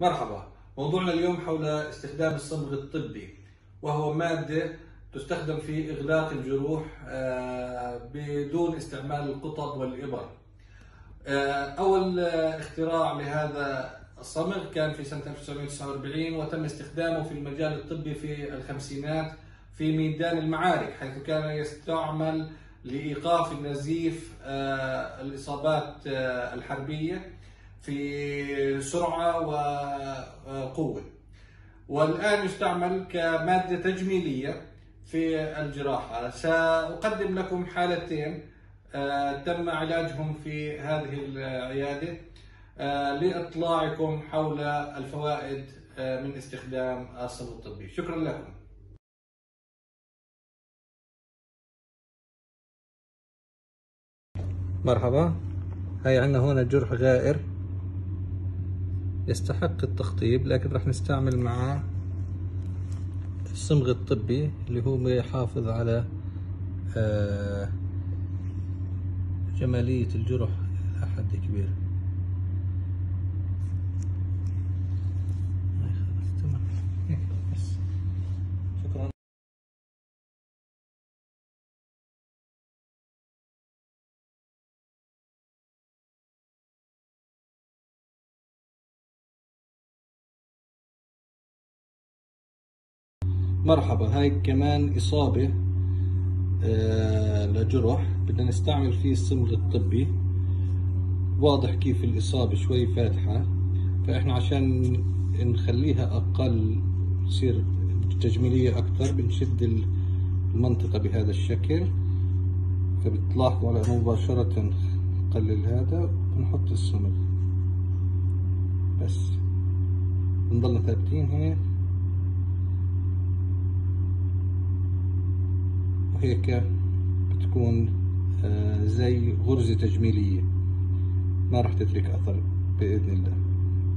مرحبا. موضوعنا اليوم حول استخدام الصمغ الطبي وهو مادة تستخدم في إغلاق الجروح آه، بدون استعمال القطب والإبر. آه، أول اختراع لهذا الصمغ كان في سنة 1949 وتم استخدامه في المجال الطبي في الخمسينات في ميدان المعارك حيث كان يستعمل لإيقاف النزيف آه، الإصابات الحربية. في سرعة وقوة. والآن يستعمل كمادة تجميلية في الجراحة. سأقدم لكم حالتين آه، تم علاجهم في هذه العيادة آه، لإطلاعكم حول الفوائد آه، من استخدام الصبغ الطبي. شكرا لكم. مرحبا. هاي عندنا هنا جرح غائر. يستحق التخطيب لكن راح نستعمل معاه الصمغ الطبي اللي هو يحافظ على آه، جمالية الجرح إلى حد كبير مرحبا هاي كمان إصابة آه لجرح. بدنا نستعمل فيه الصمغ الطبي. واضح كيف الإصابة شوي فاتحة. فإحنا عشان نخليها أقل تصير تجميلية أكثر بنشد المنطقة بهذا الشكل. فبتلاحظوا على مباشرة نقلل هذا ونحط الصمغ بس. بنضلنا ثابتين هيك. هيك بتكون آه، زي غرزة تجميلية. ما راح تترك أثر بإذن الله.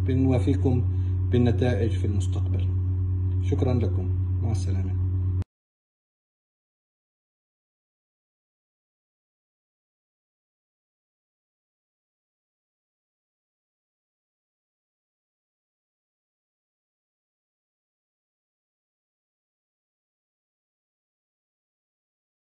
بنوافيكم بالنتائج في المستقبل. شكرا لكم. مع السلامة.